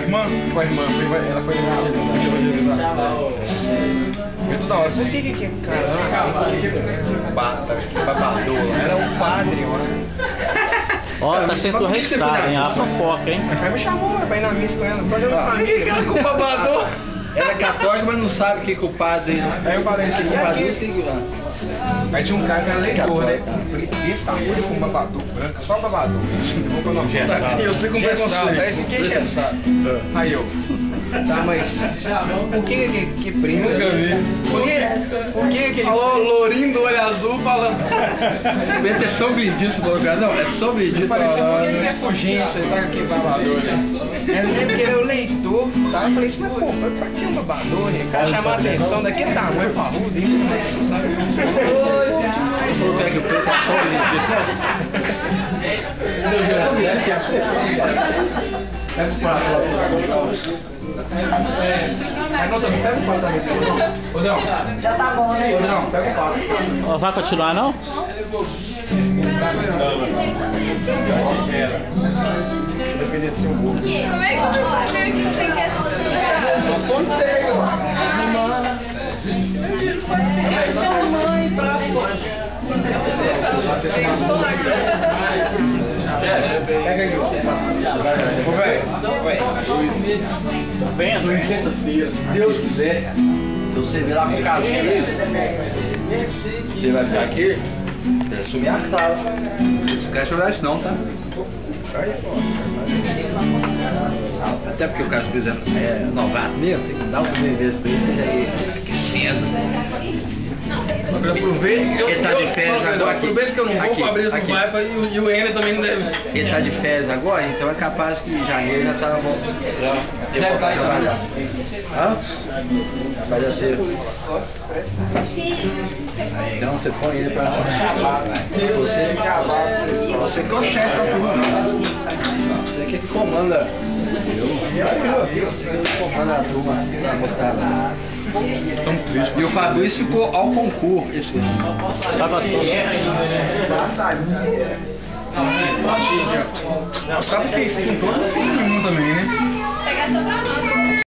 Ela foi legal. Muito da hora. Você tem que que caramba. Bata, babador. Era um padre, mano. Ó, tá sendo registrado, hein? A fofoca, hein? Aí me chamou pra ir na missa com ela. Programa de Ah, família. cara com babador. Ela é católica, mas não sabe o que, que o padre. Aí eu falei assim, o padre siga lá. Aí tinha um cara que era leitor, né? Desse tamanho com babador branco, só babador. Eu é Gessado, você. aí ninguém gessado. Aí eu. Tá, mas por que que, que primo? Nunca vi. Por que, por que que ele... Falou lourinho do olho azul falando. Devia ter São Benedito colocado. Não, é São assim, por que ele não é fugência, ele tá aqui babador, né? Ela disse que ele é o leitor, tá? Eu falei assim, mas pô, pra que um babador, né? Pra chamar a atenção daquele tamanho parrudo, hein? É o é. Pega não, o também. Ô, Deão. Já tá bom, né? Ô, Deão, pega o prato. Ó, Vai continuar, não? Deveria ser um burro. Como é que você sabe que você quer estudar? Contei, Pega aí, Ô, velho. Vendo? Sexta-feira, se Deus quiser, você virar com o carro Você vai ficar aqui? É sumir a sala. Não esquece olhar isso não, tá? Até porque o Carlos Cruz é, novato mesmo, tem que dar o primeiro vez pra ele, já ir aquecendo. Agora aproveita que eu, Ele tá de férias eu, agora aproveita que eu não vou, aqui, o Fabrício aqui. não vai pra- e o, e também não deve. Ele tá de férias agora, então é capaz que em janeiro já tá bom. Já, vou pra trabalhar. Hã? Vai já ser. Então você põe ele pra. Você. Você que é o chefe da turma. Você que comanda. Você que comanda a turma da mostrada. Tão triste. E o Fabrício ficou ao concurso esse ano. Tava todo. Sabe que tem todo um filme também, né? Pegar essa pra nós.